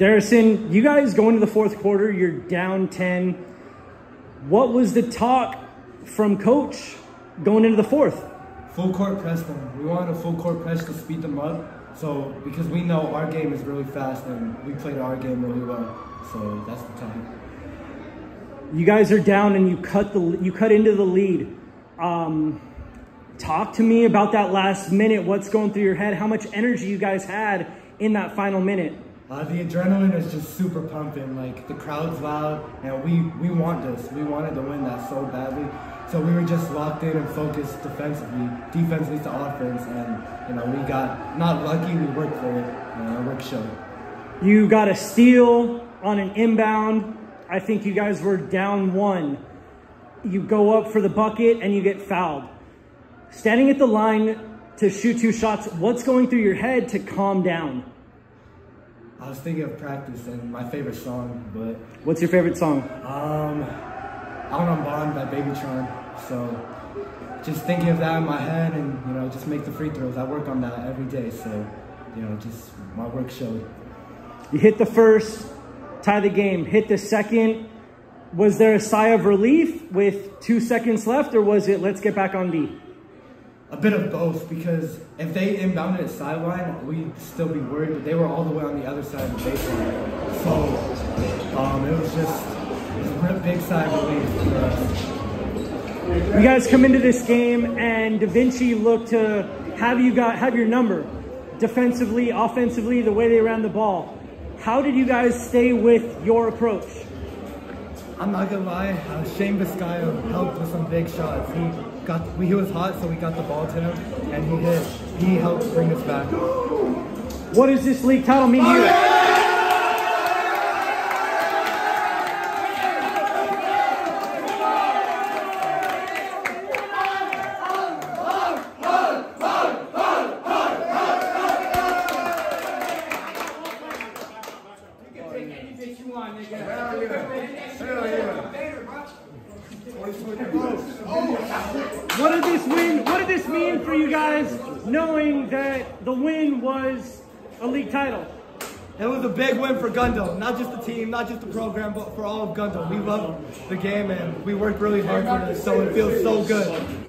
Darreson, you guys go into the fourth quarter, you're down 10. What was the talk from coach going into the fourth? Full court press them. We wanted a full court press to speed them up. So because we know our game is really fast and we played our game really well. So that's the time. You guys are down and you cut the you cut into the lead. Um, talk to me about that last minute. What's going through your head? How much energy you guys had in that final minute? Uh, the adrenaline is just super pumping. Like the crowd's loud, and we we want this. We wanted to win that so badly. So we were just locked in and focused defensively. Defense leads to offense, and you know we got not lucky. We worked for it, and our work. You got a steal on an inbound. I think you guys were down one. You go up for the bucket and you get fouled. Standing at the line to shoot two shots, what's going through your head to calm down? I was thinking of practice and my favorite song, but What's your favorite song? um, Out on Bond by Babytron. So just thinking of that in my head, and you know, just make the free throws. I work on that every day, so you know, just my work showed. You hit the first, tie the game. Hit the second. Was there a sigh of relief with two seconds left, or was it let's get back on D? A bit of both, because if they inbounded at sideline, we'd still be worried, but they were all the way on the other side of the baseline. So um, it was just it was a big of relief for us. You guys come into this game, and Da Vinci looked to have you got have your number, defensively, offensively, the way they ran the ball. How did you guys stay with your approach? I'm not gonna lie, uh, Shane Vizcayo helped big shots. He got, he was hot, so we got the ball to him, and he hit. He helped bring us back. What does this league title mean to you? What did this win? What did for you guys, knowing that the win was a league title? It was a big win for Gundam, not just the team, not just the program, but for all of Gundam. We love the game and we worked really hard for this, so it feels so good.